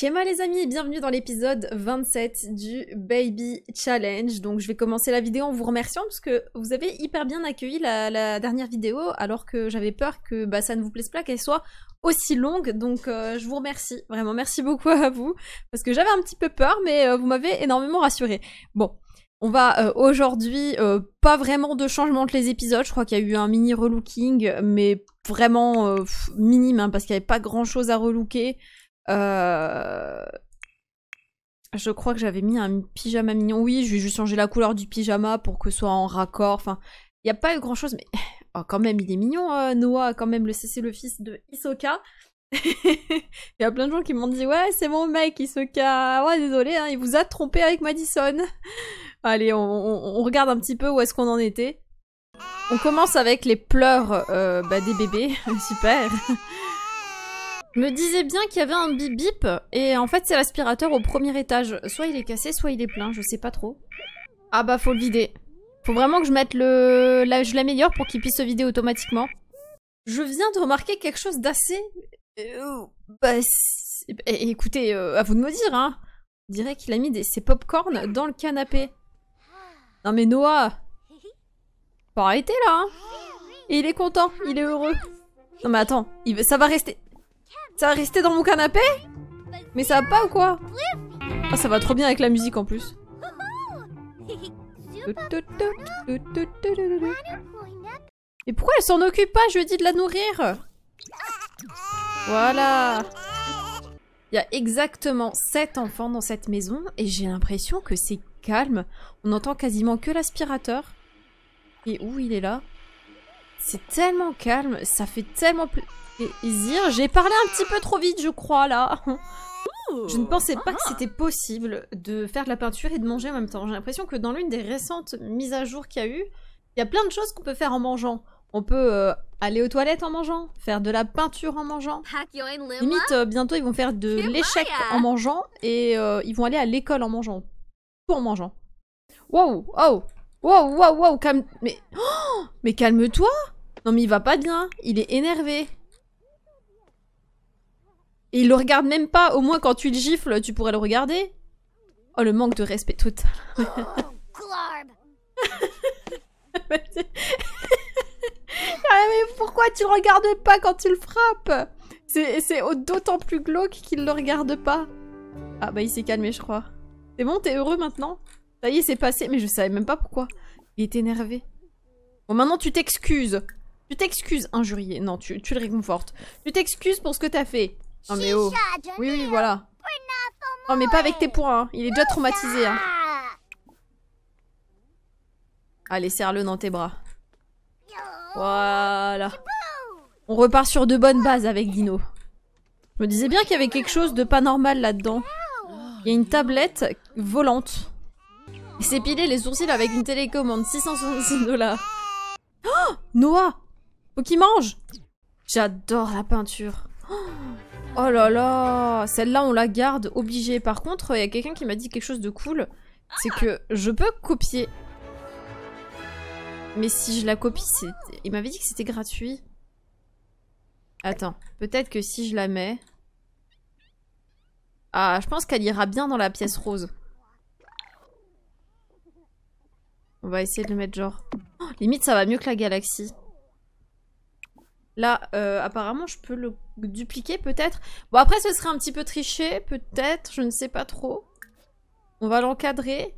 Schéma les amis, bienvenue dans l'épisode 27 du Baby Challenge. Donc je vais commencer la vidéo en vous remerciant parce que vous avez hyper bien accueilli la, dernière vidéo alors que j'avais peur que bah, ça ne vous plaise pas qu'elle soit aussi longue. Donc euh, je vous remercie, vraiment merci beaucoup à vous parce que j'avais un petit peu peur mais euh, vous m'avez énormément rassuré. Bon, on va euh, aujourd'hui pas vraiment de changement entre les épisodes, je crois qu'il y a eu un mini relooking mais vraiment minime hein, parce qu'il n'y avait pas grand chose à relooker. Euh, je crois que j'avais mis un pyjama mignon. Oui, je vais juste changer la couleur du pyjama pour que ce soit en raccord. Enfin, il n'y a pas eu grand chose, mais oh, quand même, il est mignon, euh, Noah. Quand même, c'est le fils de Isoka. Il y a plein de gens qui m'ont dit Ouais, c'est mon mec, Isoka. Ouais, désolé, hein, il vous a trompé avec Madison. Allez, on, regarde un petit peu où est-ce qu'on en était. On commence avec les pleurs euh, bah, des bébés. Super. Me disais bien qu'il y avait un bip bip, et en fait c'est l'aspirateur au premier étage. Soit il est cassé, soit il est plein, je sais pas trop. Ah bah faut le vider. Faut vraiment que je mette le... Là, je l'améliore pour qu'il puisse se vider automatiquement. Je viens de remarquer quelque chose d'assez... Euh, bah, eh, écoutez, euh, à vous de me dire, hein. On dirait qu'il a mis des... ses popcorn dans le canapé. Non mais Noah Faut arrêter là, hein Et il est content, il est heureux. Non mais attends, il... ça va rester... Ça va rester dans mon canapé Mais ça va pas ou quoi Ah ça va trop bien avec la musique en plus. Et pourquoi elle s'en occupe pas Je lui ai dit de la nourrir Voilà Il y a exactement 7 enfants dans cette maison et j'ai l'impression que c'est calme. On entend quasiment que l'aspirateur. Et où il est là? C'est tellement calme, ça fait tellement J'ai parlé un petit peu trop vite, je crois, là. Je ne pensais pas que c'était possible de faire de la peinture et de manger en même temps. J'ai l'impression que dans l'une des récentes mises à jour qu'il y a eu, il y a plein de choses qu'on peut faire en mangeant. On peut euh, aller aux toilettes en mangeant, faire de la peinture en mangeant. Limite, euh, bientôt ils vont faire de l'échec en mangeant et euh, ils vont aller à l'école en mangeant. Tout en mangeant. Wow, oh, wow, wow, wow, calme... Mais, oh, mais calme-toi Non mais il va pas bien, il est énervé. Et il le regarde même pas. Au moins, quand tu le gifles, tu pourrais le regarder. Oh, le manque de respect total. Ah, mais pourquoi tu le regardes pas quand tu le frappes? C'est d'autant plus glauque qu'il le regarde pas. Ah bah il s'est calmé je crois. C'est bon, t'es heureux maintenant? Ça y est, c'est passé. Mais je savais même pas pourquoi. Il est énervé. Bon, maintenant tu t'excuses. Tu t'excuses, injurié. Non, tu, tu le réconfortes. Tu t'excuses pour ce que t'as fait. Non mais oh. Oui, oui, voilà. Non mais pas avec tes poings, hein. il est déjà traumatisé. Hein. Allez, serre-le dans tes bras. Voilà. On repart sur de bonnes bases avec Dino. Je me disais bien qu'il y avait quelque chose de pas normal là-dedans. Il y a une tablette volante. Il pilé les sourcils avec une télécommande, 666 dollars. Oh Noah Faut qu'il mange J'adore la peinture. Oh Oh là là, celle-là on la garde obligée. Par contre, il y a quelqu'un qui m'a dit quelque chose de cool. C'est que je peux copier. Mais si je la copie. Il m'avait dit que c'était gratuit. Attends, peut-être que si je la mets... Ah, je pense qu'elle ira bien dans la pièce rose. On va essayer de le mettre genre... Oh, limite, ça va mieux que la galaxie. Là, euh, apparemment, je peux le dupliquer peut-être. Bon, après, ce serait un petit peu triché, peut-être. Je ne sais pas trop. On va l'encadrer.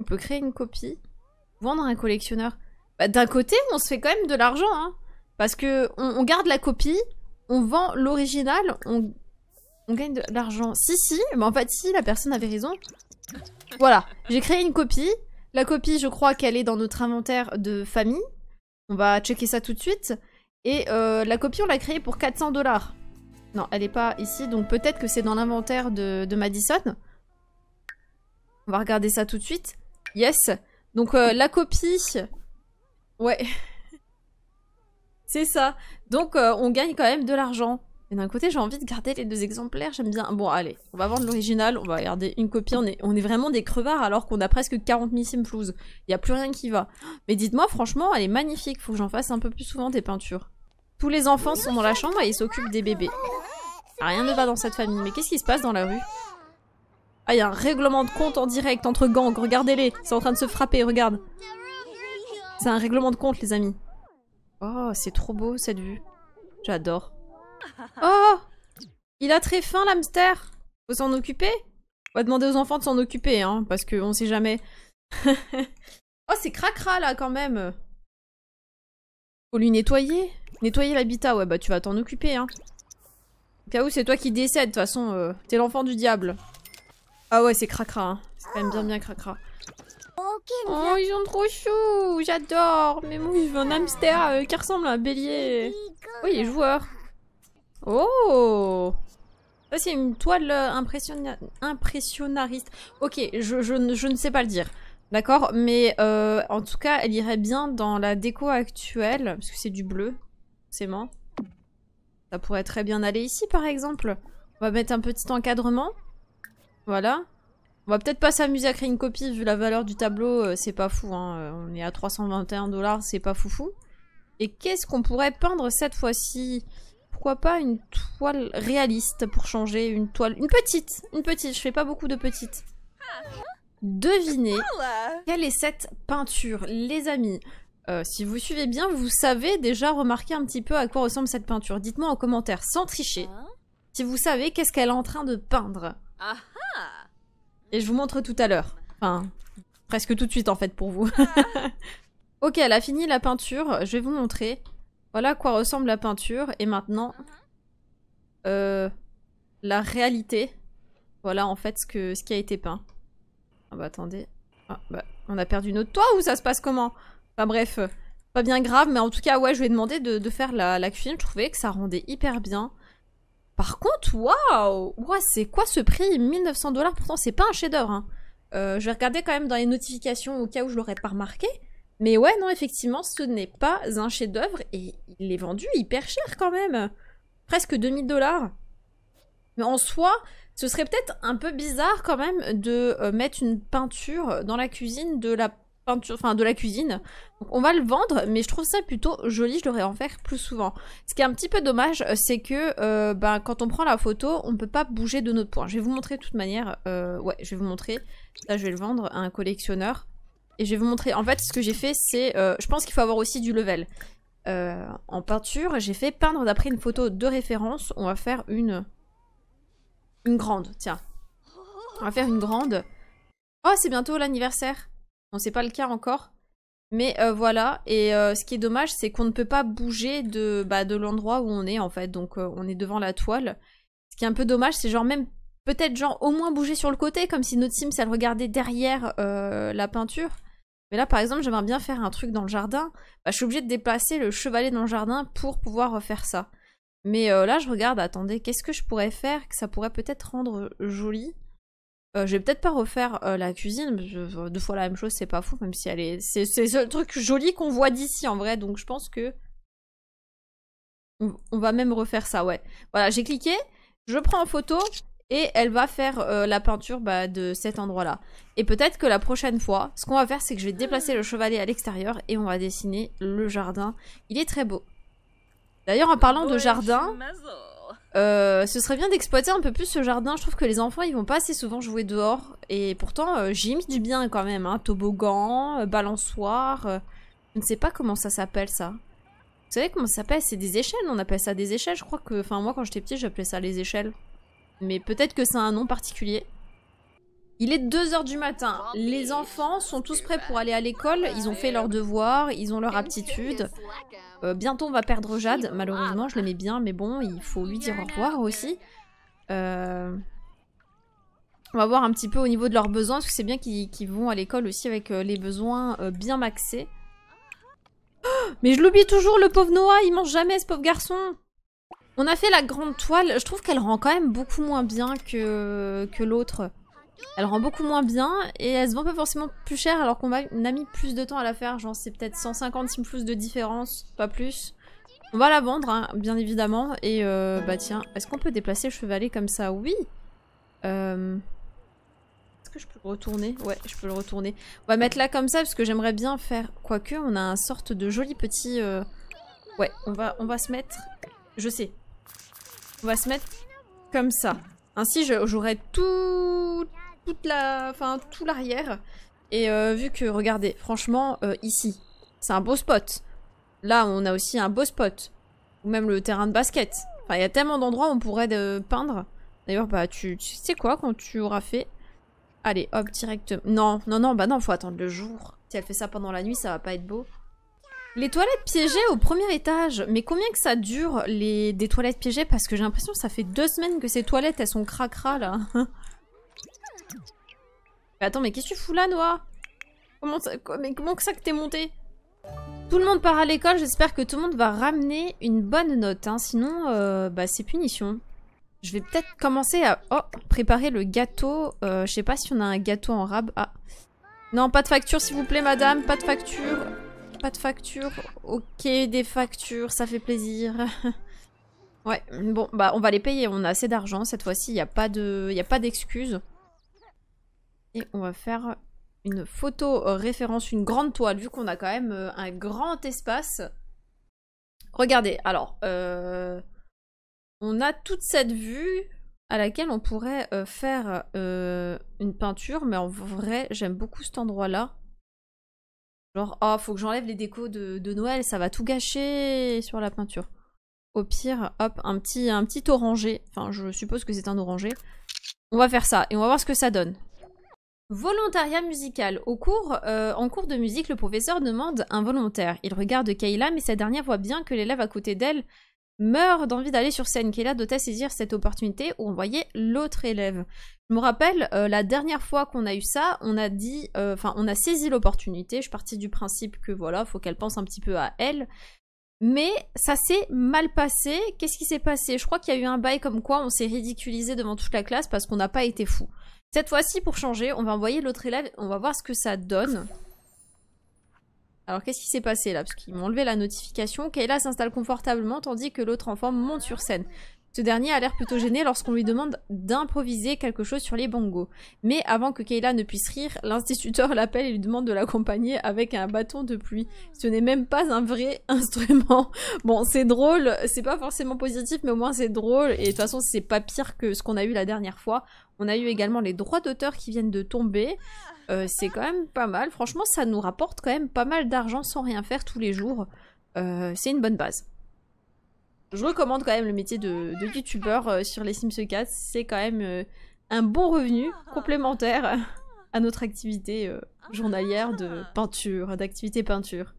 On peut créer une copie. Vendre un collectionneur. Bah, D'un côté, on se fait quand même de l'argent. Hein, parce que on, garde la copie, on vend l'original, on, on, gagne de l'argent. Si, si, mais en fait, si, la personne avait raison. Voilà, j'ai créé une copie. La copie, je crois qu'elle est dans notre inventaire de famille. On va checker ça tout de suite. Et euh, la copie, on l'a créée pour 400 dollars. Non, elle n'est pas ici, donc peut-être que c'est dans l'inventaire de, Madison. On va regarder ça tout de suite. Yes. Donc euh, la copie... Ouais. c'est ça. Donc euh, on gagne quand même de l'argent. Et d'un côté, j'ai envie de garder les deux exemplaires, j'aime bien. Bon, allez, on va vendre l'original, on va garder une copie. On est, vraiment des crevards alors qu'on a presque 40 000 Simplouz. Il n'y a plus rien qui va. Mais dites-moi, franchement, elle est magnifique. Faut que j'en fasse un peu plus souvent des peintures. Tous les enfants sont dans la chambre et ils s'occupent des bébés. Rien ne va dans cette famille. Mais qu'est-ce qui se passe dans la rue? Ah, il y a un règlement de compte en direct entre gangs. Regardez-les. C'est en train de se frapper, regarde. C'est un règlement de compte, les amis. Oh, c'est trop beau, cette vue. J'adore. Oh Il a très faim, l'hamster Faut s'en occuper On va demander aux enfants de s'en occuper, hein, parce qu'on sait jamais. oh, c'est cracra, là, quand même Faut lui nettoyer Nettoyer l'habitat, ouais, bah tu vas t'en occuper, hein. Au cas où c'est toi qui décède, de toute façon, euh, t'es l'enfant du diable. Ah ouais, c'est cracra, hein. C'est quand même bien bien cracra. Oh, ils sont trop choux J'adore Mais moi, je veux un hamster euh, qui ressemble à un bélier. Oui, il est joueur. Oh c'est une toile euh, impressionnariste. Ok, je, ne sais pas le dire. D'accord Mais euh, en tout cas, elle irait bien dans la déco actuelle. Parce que c'est du bleu, forcément. Ça pourrait très bien aller ici, par exemple. On va mettre un petit encadrement. Voilà. On va peut-être pas s'amuser à créer une copie vu la valeur du tableau, euh, c'est pas fou. Hein. On est à 321 dollars, c'est pas foufou. Et qu'est-ce qu'on pourrait peindre cette fois-ci? Pourquoi pas une toile réaliste pour changer Une toile... Une petite Une petite, je fais pas beaucoup de petites. Devinez quelle est cette peinture, les amis? Euh, si vous suivez bien, vous savez déjà remarquer un petit peu à quoi ressemble cette peinture. Dites-moi en commentaire, sans tricher, si vous savez qu'est-ce qu'elle est en train de peindre. Et je vous montre tout à l'heure. Enfin, presque tout de suite en fait pour vous. ok, elle a fini la peinture. Je vais vous montrer. Voilà à quoi ressemble la peinture. Et maintenant, euh, la réalité. Voilà en fait ce, que, ce qui a été peint. Ah bah attendez. Ah, bah, on a perdu notre toit ou ça se passe comment? Enfin bref, pas bien grave. Mais en tout cas, ouais, je lui ai demandé de, faire la, la cuisine. Je trouvais que ça rendait hyper bien. Par contre, waouh C'est quoi ce prix? 1900 dollars? Pourtant, c'est pas un chef-d'œuvre. Hein. Euh, je vais regarder quand même dans les notifications au cas où je l'aurais pas remarqué. Mais ouais, non, effectivement, ce n'est pas un chef-d'œuvre et il est vendu hyper cher quand même. Presque 2000 dollars. Mais en soi, ce serait peut-être un peu bizarre quand même de euh, mettre une peinture dans la cuisine de la enfin de la cuisine. on va le vendre, mais je trouve ça plutôt joli, je devrais en faire plus souvent. Ce qui est un petit peu dommage, c'est que euh, ben, quand on prend la photo, on ne peut pas bouger de notre point. Je vais vous montrer de toute manière, euh, ouais, je vais vous montrer. Là, je vais le vendre à un collectionneur. Et je vais vous montrer, en fait, ce que j'ai fait, c'est, euh, je pense qu'il faut avoir aussi du level. en peinture, j'ai fait peindre d'après une photo de référence. On va faire une... Une grande, tiens. On va faire une grande. Oh, c'est bientôt l'anniversaire. Bon, c'est pas le cas encore. Mais euh, voilà, et euh, ce qui est dommage, c'est qu'on ne peut pas bouger de, bah, de l'endroit où on est, en fait. Donc, euh, on est devant la toile. Ce qui est un peu dommage, c'est genre même, peut-être genre au moins bouger sur le côté, comme si notre Sims, elle regardait derrière la peinture. Mais là, par exemple, j'aimerais bien faire un truc dans le jardin. Bah, je suis obligée de déplacer le chevalet dans le jardin pour pouvoir faire ça. Mais là, je regarde, attendez, qu'est-ce que je pourrais faire que ça pourrait peut-être rendre joli? Euh, je vais peut-être pas refaire euh, la cuisine, deux fois la même chose, c'est pas fou, même si elle est... C'est le truc joli qu'on voit d'ici, en vrai, donc je pense que... On, va même refaire ça, ouais. Voilà, j'ai cliqué, je prends en photo, et elle va faire euh, la peinture bah, de cet endroit-là. Et peut-être que la prochaine fois, ce qu'on va faire, c'est que je vais déplacer le chevalet à l'extérieur, et on va dessiner le jardin. Il est très beau. D'ailleurs, en parlant de jardin... Euh, ce serait bien d'exploiter un peu plus ce jardin. Je trouve que les enfants, ils vont pas assez souvent jouer dehors. Et pourtant, euh, j'y mis du bien quand même. Hein. Toboggan, balançoire. je ne sais pas comment ça s'appelle, ça. Vous savez comment ça s'appelle? C'est des échelles, on appelle ça des échelles. Je crois que... Enfin, moi, quand j'étais petit, j'appelais ça les échelles. Mais peut-être que c'est un nom particulier. Il est 2h du matin. Les enfants sont tous prêts pour aller à l'école. Ils ont fait leurs devoirs, ils ont leur aptitude. Euh, bientôt on va perdre Jade, malheureusement, je l'aimais bien, mais bon, il faut lui dire au revoir aussi. Euh, on va voir un petit peu au niveau de leurs besoins, parce que c'est bien qu'ils vont à l'école aussi avec euh, les besoins bien maxés. mais je l'oublie toujours, le pauvre Noah, il mange jamais ce pauvre garçon On a fait la grande toile, je trouve qu'elle rend quand même beaucoup moins bien que, l'autre. Elle rend beaucoup moins bien et elle se vend pas forcément plus cher alors qu'on a mis plus de temps à la faire. Genre c'est peut-être 150 plus de différence, pas plus. On va la vendre, hein, bien évidemment. Et euh, bah tiens, est-ce qu'on peut déplacer le chevalet comme ça? Oui euh... Est-ce que je peux le retourner? Ouais, je peux le retourner. On va mettre là comme ça parce que j'aimerais bien faire... Quoique, on a un sorte de joli petit... Euh, ouais, on va se mettre... Je sais. On va se mettre comme ça. Ainsi, j'aurai tout, toute la, enfin tout l'arrière. Et euh, vu que, regardez, franchement, euh, ici, c'est un beau spot. Là, on a aussi un beau spot. Ou même le terrain de basket. Il y a tellement d'endroits où on pourrait de peindre. D'ailleurs, bah, tu, tu sais quoi, quand tu auras fait... Allez, hop, direct. Non, non, non, bah non, faut attendre le jour. Si elle fait ça pendant la nuit, ça va pas être beau. Les toilettes piégées au premier étage. Mais combien que ça dure, les... des toilettes piégées? Parce que j'ai l'impression que ça fait deux semaines que ces toilettes, elles sont cracra, là. mais attends, mais qu'est-ce que tu fous là, Noah? Comment comment que ça que t'es monté? Tout le monde part à l'école, j'espère que tout le monde va ramener une bonne note. Hein. Sinon, euh, bah, c'est punition. Je vais peut-être commencer à oh, préparer le gâteau. Euh, je sais pas si on a un gâteau en rab. Ah. Non, pas de facture, s'il vous plaît, madame. Pas de facture. Pas de facture. Ok, des factures, ça fait plaisir. ouais, bon, bah on va les payer. On a assez d'argent cette fois-ci. Il n'y a pas d'excuses. Et on va faire une photo euh, référence, une grande toile, vu qu'on a quand même euh, un grand espace. Regardez, alors, euh, on a toute cette vue à laquelle on pourrait faire une peinture, mais en vrai, j'aime beaucoup cet endroit-là. Genre, oh, faut que j'enlève les décos de, Noël, ça va tout gâcher sur la peinture. Au pire, hop, un petit, un petit orangé. Enfin, je suppose que c'est un orangé. On va faire ça et on va voir ce que ça donne. Volontariat musical. Au cours, euh, en cours de musique, le professeur demande un volontaire. Il regarde Kayla, mais cette dernière voit bien que l'élève à côté d'elle meurt d'envie d'aller sur scène. Kayla doit saisir cette opportunité ou envoyer l'autre élève. Je me rappelle, euh, la dernière fois qu'on a eu ça, on a dit, euh, enfin, on a saisi l'opportunité. Je suis du principe que voilà, faut qu'elle pense un petit peu à elle. Mais ça s'est mal passé. Qu'est-ce qui s'est passé? Je crois qu'il y a eu un bail comme quoi on s'est ridiculisé devant toute la classe parce qu'on n'a pas été fou. Cette fois-ci, pour changer, on va envoyer l'autre élève. On va voir ce que ça donne. Alors qu'est-ce qui s'est passé là? Parce qu'ils m'ont enlevé la notification. Kayla s'installe confortablement tandis que l'autre enfant monte sur scène. Ce dernier a l'air plutôt gêné lorsqu'on lui demande d'improviser quelque chose sur les bongos. Mais avant que Kayla ne puisse rire, l'instituteur l'appelle et lui demande de l'accompagner avec un bâton de pluie. Ce n'est même pas un vrai instrument. Bon, c'est drôle, c'est pas forcément positif, mais au moins c'est drôle. Et de toute façon, c'est pas pire que ce qu'on a eu la dernière fois. On a eu également les droits d'auteur qui viennent de tomber. Euh, c'est quand même pas mal. Franchement, ça nous rapporte quand même pas mal d'argent sans rien faire tous les jours. Euh, c'est une bonne base. Je recommande quand même le métier de, youtubeur euh, sur les Sims 4. C'est quand même un bon revenu complémentaire à notre activité journalière de peinture, d'activité peinture.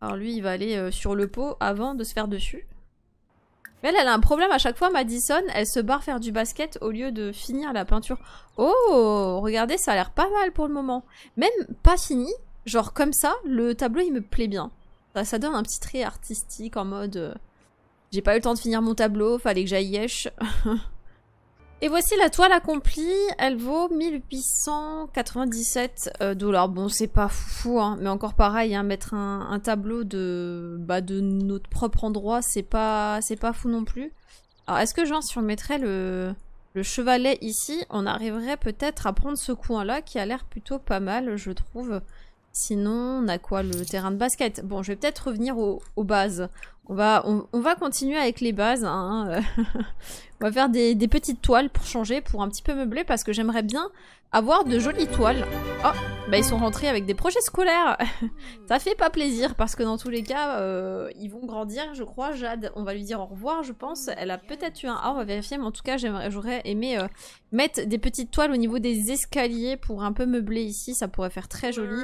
Alors lui, il va aller sur le pot avant de se faire dessus. Mais elle, elle a un problème à chaque fois, Madison, elle se barre faire du basket au lieu de finir la peinture. Oh, regardez, ça a l'air pas mal pour le moment. Même pas fini, genre comme ça, le tableau il me plaît bien. Ça, donne un petit trait artistique en mode... J'ai pas eu le temps de finir mon tableau, fallait que j'aille yesh. Et voici la toile accomplie, elle vaut 1897 euh, dollars. Bon, c'est pas fou, hein, mais encore pareil, hein, mettre un, tableau de, bah, de notre propre endroit, c'est pas, pas fou non plus. Alors, est-ce que genre, si on mettrait le, le chevalet ici, on arriverait peut-être à prendre ce coin-là qui a l'air plutôt pas mal, je trouve. Sinon, on a quoi Le terrain de basket? Bon, je vais peut-être revenir aux, bases. On va, on, va continuer avec les bases. Hein. on va faire des, petites toiles pour changer, pour un petit peu meubler, parce que j'aimerais bien avoir de jolies toiles. Oh, bah ils sont rentrés avec des projets scolaires. Ça fait pas plaisir, parce que dans tous les cas, euh, ils vont grandir, je crois. Jade, on va lui dire au revoir, je pense. Elle a peut-être eu un A, on va vérifier, mais en tout cas, j'aurais aimé euh, mettre des petites toiles au niveau des escaliers pour un peu meubler ici. Ça pourrait faire très joli.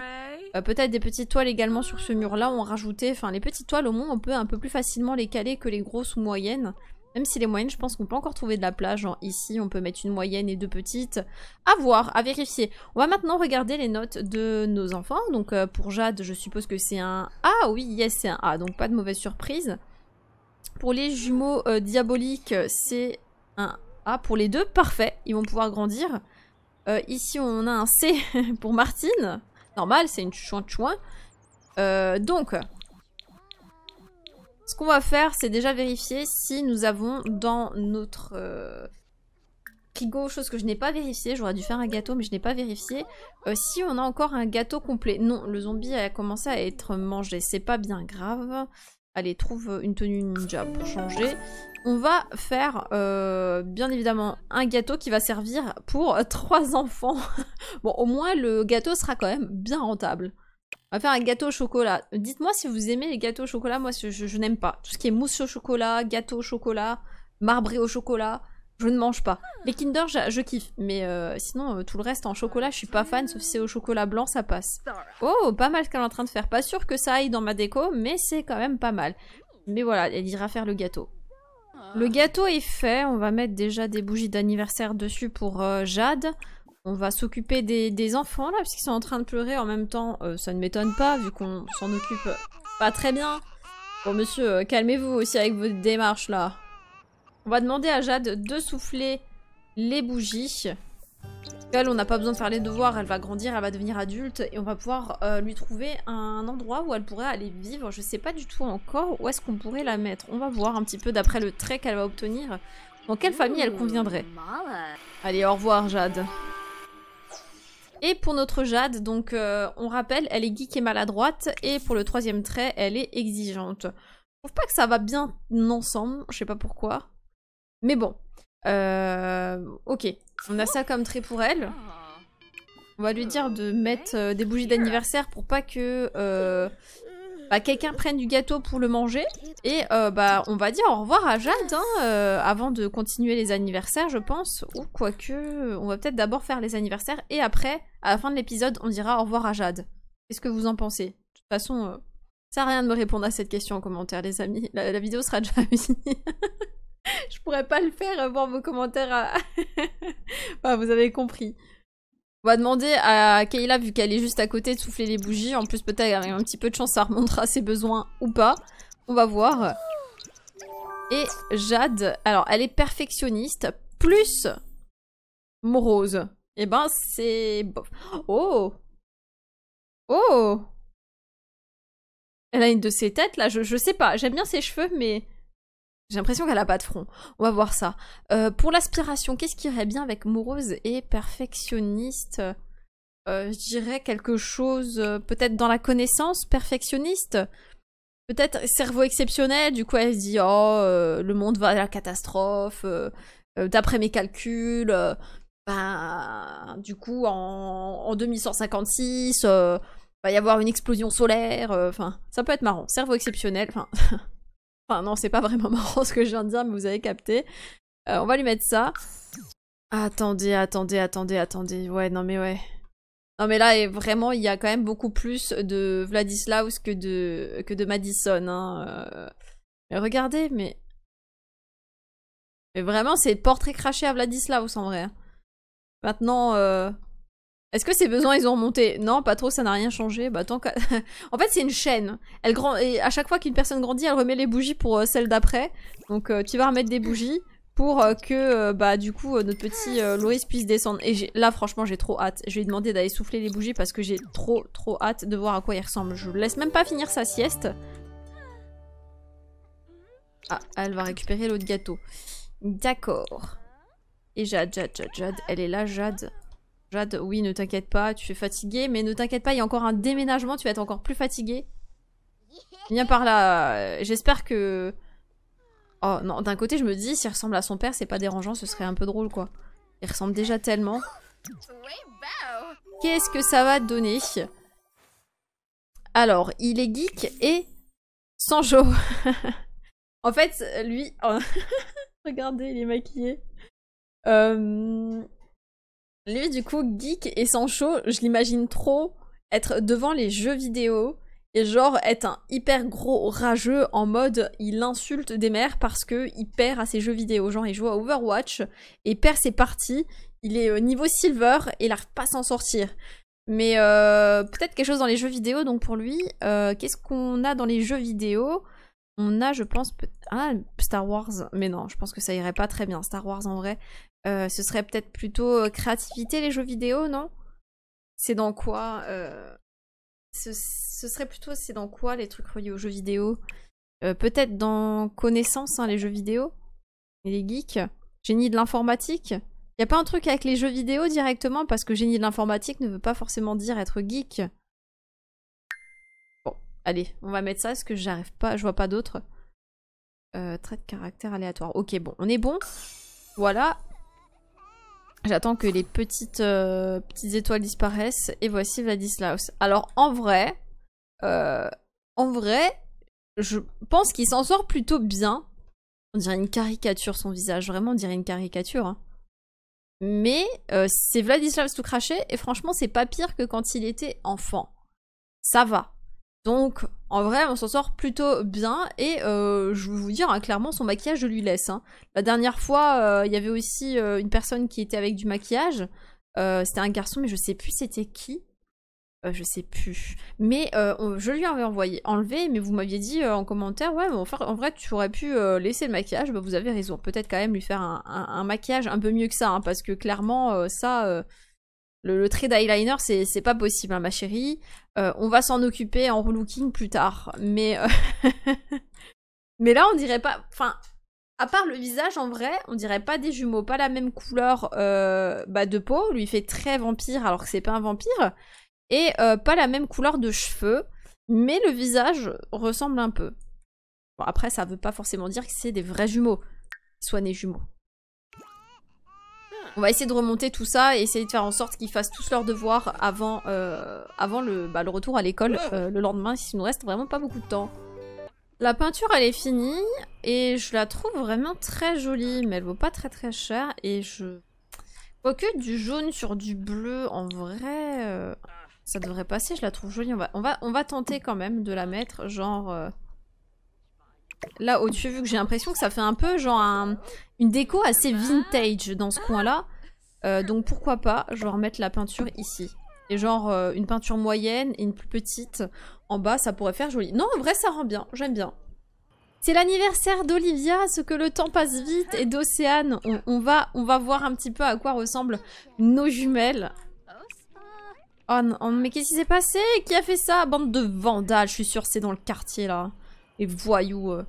Euh, peut-être des petites toiles également sur ce mur-là, on rajoutait, enfin les petites toiles au moins on peut un peu plus facilement les caler que les grosses ou moyennes. Même si les moyennes, je pense qu'on peut encore trouver de la place. Genre ici, on peut mettre une moyenne et deux petites. À voir, à vérifier. On va maintenant regarder les notes de nos enfants. Donc euh, pour Jade, je suppose que c'est un A. Oui, yes, c'est un A. Donc pas de mauvaise surprise. Pour les jumeaux euh, diaboliques, c'est un A. Pour les deux, parfait. Ils vont pouvoir grandir. ici, on a un C pour Martine normal, c'est une chouin-chouin. Euh, donc, ce qu'on va faire, c'est déjà vérifier si nous avons dans notre euh, chose que je n'ai pas vérifié, j'aurais dû faire un gâteau mais je n'ai pas vérifié, euh, si on a encore un gâteau complet. Non, le zombie a commencé à être mangé, c'est pas bien grave. Allez, trouve une tenue ninja pour changer. On va faire, euh, bien évidemment, un gâteau qui va servir pour trois enfants. bon, au moins, le gâteau sera quand même bien rentable. On va faire un gâteau au chocolat. Dites-moi si vous aimez les gâteaux au chocolat. Moi, je, n'aime pas. Tout ce qui est mousse au chocolat, gâteau au chocolat, marbré au chocolat, je ne mange pas. Les Kinder, je, kiffe. Mais euh, sinon, euh, tout le reste en chocolat, je suis pas fan. Sauf si c'est au chocolat blanc, ça passe. Oh, pas mal ce qu'elle est en train de faire. Pas sûr que ça aille dans ma déco, mais c'est quand même pas mal. Mais voilà, elle ira faire le gâteau. Le gâteau est fait. On va mettre déjà des bougies d'anniversaire dessus pour euh, Jade. On va s'occuper des, enfants là, parce qu'ils sont en train de pleurer en même temps. Ça ne m'étonne pas, vu qu'on s'en occupe pas très bien. Bon, monsieur, calmez-vous aussi avec votre démarche là. On va demander à Jade de souffler les bougies. Elle, on n'a pas besoin de faire les devoirs, elle va grandir, elle va devenir adulte et on va pouvoir euh, lui trouver un endroit où elle pourrait aller vivre. Je sais pas du tout encore où est-ce qu'on pourrait la mettre. On va voir un petit peu d'après le trait qu'elle va obtenir. Dans quelle famille elle conviendrait Allez, au revoir Jade. Et pour notre Jade, donc euh, on rappelle, elle est geek et maladroite, et pour le troisième trait, elle est exigeante. Je trouve pas que ça va bien ensemble, je sais pas pourquoi. Mais bon. Euh, ok, on a ça comme trait pour elle. On va lui dire de mettre euh, des bougies d'anniversaire pour pas que bah, quelqu'un prenne du gâteau pour le manger. Et euh, bah, on va dire au revoir à Jade hein, euh, avant de continuer les anniversaires, je pense. Ou quoique, on va peut-être d'abord faire les anniversaires et après, à la fin de l'épisode, on dira au revoir à Jade. Qu'est-ce que vous en pensez? De toute façon, euh, ça sert à rien de me répondre à cette question en commentaire, les amis. La, vidéo sera déjà finie. Je pourrais pas le faire, voir vos commentaires. À... vous avez compris. On va demander à Kayla, vu qu'elle est juste à côté, de souffler les bougies. En plus, peut-être avec un petit peu de chance, ça remontera ses besoins ou pas. On va voir. Et Jade, alors, elle est perfectionniste, plus morose. Eh ben, c'est... Oh Oh Elle a une de ses têtes, là, je, je sais pas. J'aime bien ses cheveux, mais... J'ai l'impression qu'elle a pas de front. On va voir ça. Euh, pour l'aspiration, qu'est-ce qui irait bien avec morose et perfectionniste? Euh, Je dirais quelque chose euh, peut-être dans la connaissance, perfectionniste? Peut-être cerveau exceptionnel, du coup elle se dit oh le monde va à la catastrophe, d'après mes calculs, ben du coup en, en 2156 va y avoir une explosion solaire, enfin ça peut être marrant. Cerveau exceptionnel, enfin Enfin non, c'est pas vraiment marrant ce que je viens de dire, mais vous avez capté. Euh, on va lui mettre ça. Attendez, attendez, attendez, attendez. Ouais, non mais ouais. Non mais là, vraiment, il y a quand même beaucoup plus de Vladislaus que de, que de Madison. Hein. Euh. Regardez, mais... Mais vraiment, c'est portrait craché à Vladislaus en vrai. Hein. Maintenant, euh... Est-ce que ses besoins, ils ont remonté? Non, pas trop, ça n'a rien changé. Bah, tant en fait, c'est une chaîne. Elle. Et à chaque fois qu'une personne grandit, elle remet les bougies pour euh, celle d'après. Donc, euh, tu vas remettre des bougies pour euh, que, bah, du coup, notre petit Loris puisse descendre. Et là, franchement, j'ai trop hâte. Je lui demander d'aller souffler les bougies parce que j'ai trop, trop hâte de voir à quoi il ressemble. Je laisse même pas finir sa sieste. Ah, elle va récupérer l'autre gâteau. D'accord. Et Jade, Jade, Jade, Jade. Elle est là, Jade. Jade, oui, ne t'inquiète pas, tu es fatiguée, mais ne t'inquiète pas, il y a encore un déménagement, tu vas être encore plus fatiguée. Viens par là, j'espère que... Oh non, d'un côté je me dis, s'il ressemble à son père, c'est pas dérangeant, ce serait un peu drôle quoi. Il ressemble déjà tellement. Qu'est-ce que ça va donner? Alors, il est geek et sans Sanjo. en fait, lui... Oh, regardez, il est maquillé. Euh... Lui, du coup, geek et sans chaud, je l'imagine trop être devant les jeux vidéo et genre être un hyper gros rageux en mode il insulte des mères parce que il perd à ses jeux vidéo. Genre il joue à Overwatch et perd ses parties. Il est niveau silver et il n'arrive pas à s'en sortir. Mais euh, peut-être quelque chose dans les jeux vidéo. Donc pour lui, euh, qu'est-ce qu'on a dans les jeux vidéo? On a, je pense, ah, Star Wars. Mais non, je pense que ça irait pas très bien. Star Wars en vrai. Euh, ce serait peut-être plutôt euh, créativité les jeux vidéo, non? C'est dans quoi euh, ce, serait plutôt c'est dans quoi les trucs reliés aux jeux vidéo? Peut-être dans connaissance hein, les jeux vidéo et les geeks. Génie de l'informatique. Y a pas un truc avec les jeux vidéo directement? Parce que génie de l'informatique ne veut pas forcément dire être geek. Bon, Allez, on va mettre ça parce que j'arrive pas, je vois pas d'autres. Trait de caractère aléatoire. Ok, bon, on est bon. Voilà. J'attends que les petites, euh, petites étoiles disparaissent. Et voici Vladislaus. Alors, en vrai, euh, en vrai, je pense qu'il s'en sort plutôt bien. On dirait une caricature, son visage. Vraiment, on dirait une caricature. Hein. Mais euh, c'est Vladislav tout craché. Et franchement, c'est pas pire que quand il était enfant. Ça va. Donc, en vrai, on s'en sort plutôt bien. Et euh, je vais vous dire, hein, clairement, son maquillage, je lui laisse. Hein. La dernière fois, euh, il y avait aussi euh, une personne qui était avec du maquillage. c'était un garçon, mais je sais plus c'était qui. je sais plus. Mais je lui avais envoyé enlevé, mais vous m'aviez dit en commentaire, ouais, mais en vrai, tu aurais pu laisser le maquillage. Bah, vous avez raison. Peut-être quand même lui faire un, maquillage un peu mieux que ça, hein, parce que clairement, ça le, trait d'eyeliner, c'est pas possible, hein, ma chérie. Euh, on va s'en occuper en relooking plus tard. Mais, euh, mais là, on dirait pas... Enfin, à part le visage, en vrai, on dirait pas des jumeaux. Pas la même couleur euh, bah, de peau. Lui, fait très vampire alors que c'est pas un vampire. Et pas la même couleur de cheveux. Mais le visage ressemble un peu. Bon, après, ça veut pas forcément dire que c'est des vrais jumeaux. Soit jumeaux. On va essayer de remonter tout ça et essayer de faire en sorte qu'ils fassent tous leurs devoirs avant, euh, avant le, bah, le, retour à l'école euh, le lendemain, s'il nous reste vraiment pas beaucoup de temps. La peinture, elle est finie et je la trouve vraiment très jolie, mais elle vaut pas très très cher et je... Quoique du jaune sur du bleu, en vrai, euh, ça devrait passer, je la trouve jolie. On va, on va, on va tenter quand même de la mettre, genre... Là au-dessus, vu que j'ai l'impression que ça fait un peu genre une déco assez vintage dans ce coin-là. Euh, donc pourquoi pas, je vais remettre la peinture ici. Et genre euh, une peinture moyenne et une plus petite en bas, ça pourrait faire joli. Non, en vrai, ça rend bien, j'aime bien. C'est l'anniversaire d'Olivia, ce que le temps passe vite, et d'Océane. On, va, on va voir un petit peu à quoi ressemblent nos jumelles. Oh non, mais qu'est-ce qui s'est passé? Qui a fait ça? Bande de vandales, je suis sûre c'est dans le quartier là. Les voyous. Euh.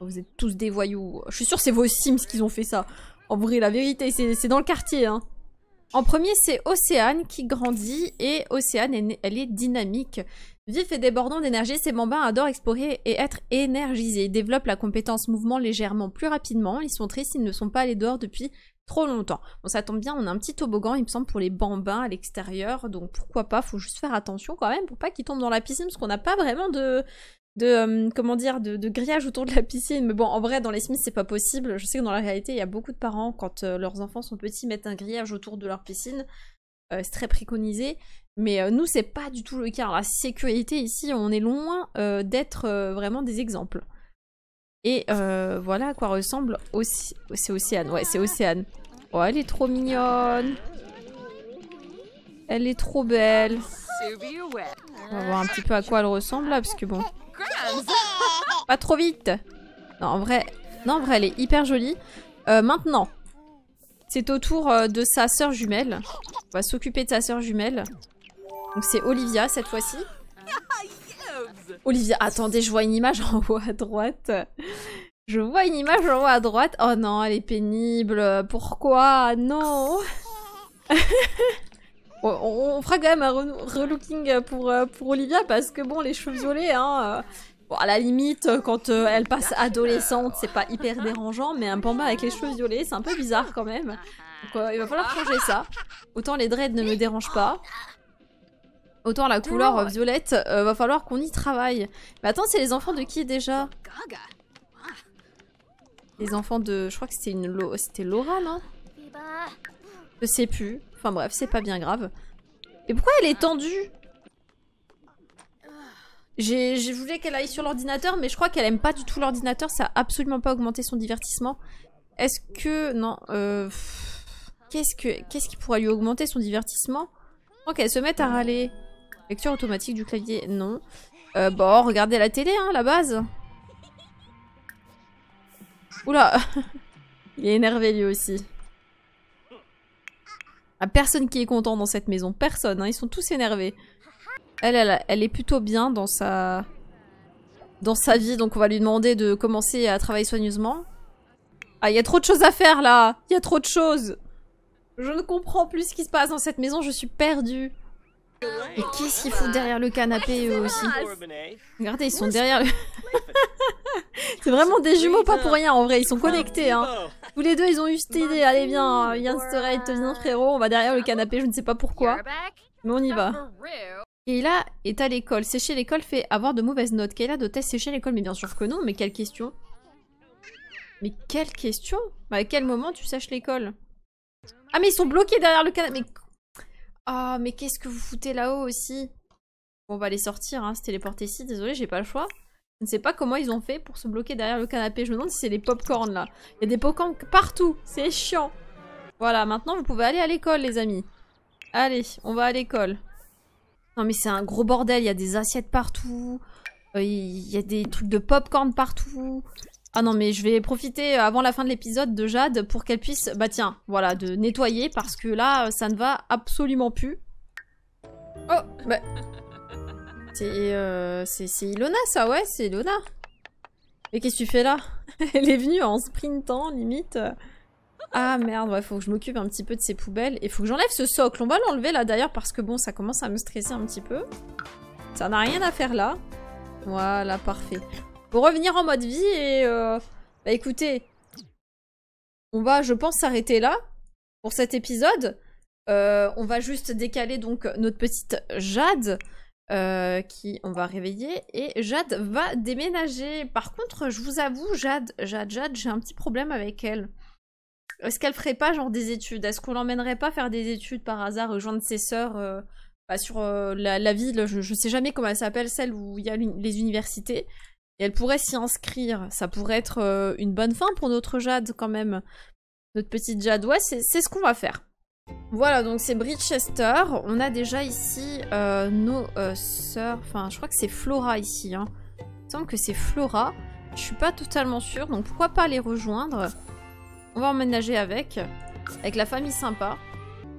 Vous êtes tous des voyous. Je suis sûre c'est vos Sims qui ont fait ça. En vrai, la vérité, c'est dans le quartier. Hein. En premier, c'est Océane qui grandit. Et Océane, elle, est dynamique. Vif et débordant d'énergie, ses bambins adorent explorer et être énergisés. Ils développent la compétence mouvement légèrement plus rapidement. Ils sont tristes, ils ne sont pas allés dehors depuis trop longtemps. Bon, ça tombe bien, on a un petit toboggan, il me semble, pour les bambins à l'extérieur. Donc pourquoi pas, faut juste faire attention quand même pour pas qu'ils tombent dans la piscine, parce qu'on n'a pas vraiment de, de euh, comment dire de, grillage autour de la piscine. Mais bon en vrai dans les Smiths c'est pas possible. Je sais que dans la réalité il y a beaucoup de parents quand euh, leurs enfants sont petits mettent un grillage autour de leur piscine. Euh, c'est très préconisé. Mais nous c'est pas du tout le cas. La sécurité ici on est loin d'être vraiment des exemples. Et voilà à quoi ressemble aussi c'est Océane. Ouais c'est Océane. Oh elle est trop mignonne. Elle est trop belle. On va voir un petit peu à quoi elle ressemble là parce que bon pas trop vite Non, en vrai, non, en elle est hyper jolie. Euh, maintenant, c'est au tour euh, de sa sœur jumelle. On va s'occuper de sa sœur jumelle. Donc c'est Olivia cette fois-ci. Olivia, attendez, je vois une image en haut à droite. Je vois une image en haut à droite. Oh non, elle est pénible. Pourquoi? Non on, fera quand même un relooking pour, euh, pour Olivia parce que bon, les cheveux violets, hein, euh, à la limite, quand euh, elle passe adolescente, c'est pas hyper dérangeant, mais un panda avec les cheveux violets, c'est un peu bizarre quand même. Donc il va falloir changer ça. Autant les dreads ne me dérangent pas. Autant la couleur violette, va falloir qu'on y travaille. Mais attends, c'est les enfants de qui déjà? Les enfants de... Je crois que c'était une... C'était Laura, non? Je sais plus. Enfin bref, c'est pas bien grave. Et pourquoi elle est tendue? J'ai voulu qu'elle aille sur l'ordinateur, mais je crois qu'elle aime pas du tout l'ordinateur. Ça a absolument pas augmenté son divertissement. Est-ce que... Non. Euh... Qu'est-ce que qu'est-ce qui pourrait lui augmenter son divertissement? Je crois qu'elle se mette à râler. Lecture automatique du clavier, non. Euh, bon, regardez la télé, hein, la base. Oula Il est énervé lui aussi. Ah, personne qui est content dans cette maison. Personne, hein. ils sont tous énervés. Elle, elle, est plutôt bien dans sa... dans sa vie, donc on va lui demander de commencer à travailler soigneusement. Ah, il y a trop de choses à faire, là Il y a trop de choses Je ne comprends plus ce qui se passe dans cette maison, je suis perdue. Et qu'est-ce qu'ils foutent derrière le canapé eux aussi? Regardez, ils sont derrière le... C'est vraiment des jumeaux pas pour rien en vrai, ils sont connectés hein. Tous les deux ils ont eu cette idée, allez viens, viens te viens frérot, on va derrière le canapé, je ne sais pas pourquoi. Mais on y va. Kayla est à l'école. Sécher l'école fait avoir de mauvaises notes. Kayla doit-elle sécher l'école? Mais bien sûr que non, mais quelle question Mais quelle question? Bah, À quel moment tu sèches l'école? Ah mais ils sont bloqués derrière le canapé Mais... Ah mais qu'est-ce que vous foutez là-haut aussi? On va les sortir, hein, se téléporter ici. Désolé, j'ai pas le choix. Je ne sais pas comment ils ont fait pour se bloquer derrière le canapé. Je me demande si c'est les pop-corn là. Il y a des pop-corn partout. C'est chiant. Voilà, maintenant vous pouvez aller à l'école les amis. Allez, on va à l'école. Non mais c'est un gros bordel, il y a des assiettes partout. Euh, il y a des trucs de pop-corn partout. Ah non mais je vais profiter euh, avant la fin de l'épisode de Jade pour qu'elle puisse, bah tiens, voilà, de nettoyer parce que là, ça ne va absolument plus. Oh, bah... Euh, c'est Ilona ça, ouais, c'est Ilona. Mais qu'est-ce que tu fais là? Elle est venue en sprintant, limite. Ah merde, ouais, faut que je m'occupe un petit peu de ces poubelles. Et faut que j'enlève ce socle. On va l'enlever là d'ailleurs parce que bon, ça commence à me stresser un petit peu. Ça n'a rien à faire là. Voilà, parfait. Pour revenir en mode vie et... Euh, bah écoutez, on va, je pense, s'arrêter là pour cet épisode. Euh, on va juste décaler donc notre petite Jade. Euh, qui on va réveiller et Jade va déménager. Par contre, je vous avoue, Jade, Jade, Jade, j'ai un petit problème avec elle. Est-ce qu'elle ferait pas genre des études? Est-ce qu'on l'emmènerait pas faire des études par hasard, rejoindre ses sœurs euh, bah, sur euh, la, ville? Je, sais jamais comment elle s'appelle, celle où il y a les universités. Et elle pourrait s'y inscrire. Ça pourrait être une bonne fin pour notre Jade quand même. Notre petite Jade. Ouais, c'est ce qu'on va faire. Voilà, donc c'est Bridgechester. On a déjà ici nos sœurs. Enfin, je crois que c'est Flora ici. Hein. Il semble que c'est Flora. Je suis pas totalement sûre, donc pourquoi pas les rejoindre? On va emménager avec, avec la famille sympa.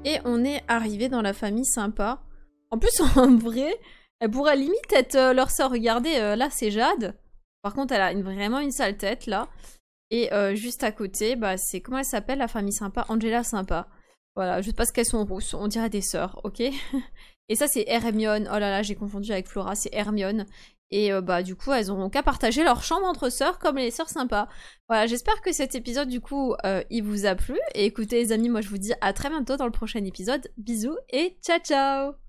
Et on est arrivé dans la famille sympa. En plus, en vrai, elle pourrait limite être euh, leur sœur. Regardez, euh, là, c'est Jade. Par contre, elle a vraiment une sale tête, là. Et euh, juste à côté, bah, c'est... Comment elle s'appelle, la famille sympa? Angela sympa. Voilà, juste parce qu'elles sont rousses. On dirait des sœurs, ok? Et ça, c'est Hermione. Oh là là, j'ai confondu avec Flora. C'est Hermione. Et euh, bah du coup, elles auront qu'à partager leur chambre entre sœurs comme les sœurs sympas. Voilà, j'espère que cet épisode du coup, euh, il vous a plu. Et écoutez les amis, moi je vous dis à très bientôt dans le prochain épisode. Bisous et ciao ciao